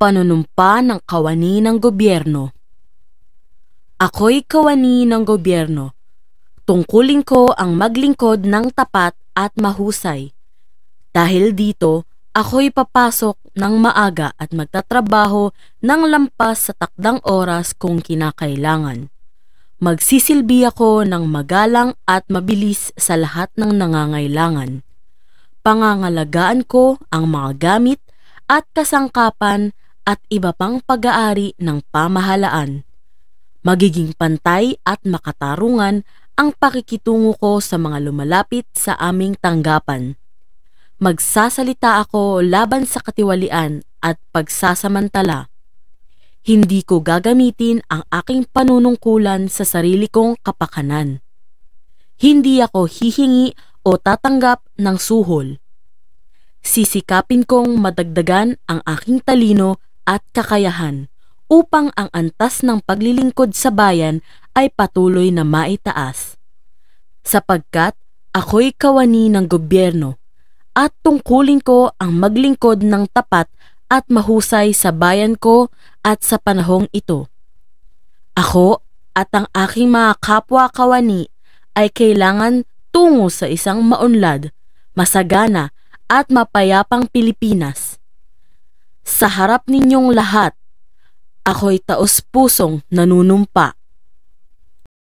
panunumpa ng kawani ng gobyerno. Ako'y kawani ng gobyerno. Tungkulin ko ang maglingkod ng tapat at mahusay. Dahil dito, ako'y papasok ng maaga at magtatrabaho ng lampas sa takdang oras kung kinakailangan. Magsisilbi ako ng magalang at mabilis sa lahat ng nangangailangan. Pangangalagaan ko ang mga gamit at kasangkapan at iba pang pag-aari ng pamahalaan. Magiging pantay at makatarungan ang pakikitungo ko sa mga lumalapit sa aming tanggapan. Magsasalita ako laban sa katiwalian at pagsasamantala. Hindi ko gagamitin ang aking panunungkulan sa sarili kong kapakanan. Hindi ako hihingi o tatanggap ng suhol sisikapin kong madagdagan ang aking talino at kakayahan upang ang antas ng paglilingkod sa bayan ay patuloy na maitaas. Sapagkat ako'y kawani ng gobyerno at tungkulin ko ang maglingkod ng tapat at mahusay sa bayan ko at sa panahong ito. Ako at ang aking mga kapwa kawani ay kailangan tungo sa isang maunlad, masagana at mapayapang Pilipinas. Sa harap ninyong lahat, ako'y taos-pusong nanunumpa